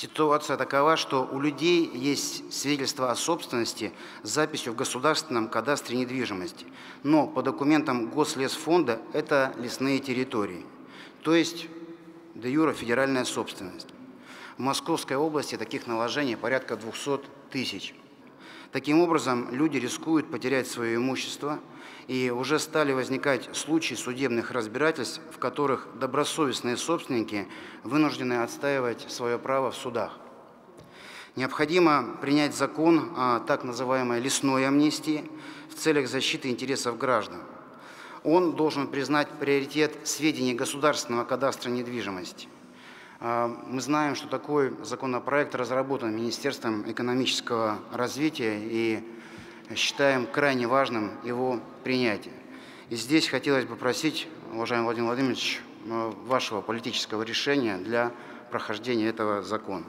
Ситуация такова, что у людей есть свидетельство о собственности с записью в Государственном кадастре недвижимости. Но по документам Гослесфонда это лесные территории. То есть де юра федеральная собственность. В Московской области таких наложений порядка 200 тысяч. Таким образом, люди рискуют потерять свое имущество, и уже стали возникать случаи судебных разбирательств, в которых добросовестные собственники вынуждены отстаивать свое право в судах. Необходимо принять закон о так называемой лесной амнистии в целях защиты интересов граждан. Он должен признать приоритет сведений государственного кадастра недвижимости – мы знаем, что такой законопроект разработан Министерством экономического развития и считаем крайне важным его принятие. И здесь хотелось бы просить, уважаемый Владимир Владимирович, э, вашего политического решения для прохождения этого закона.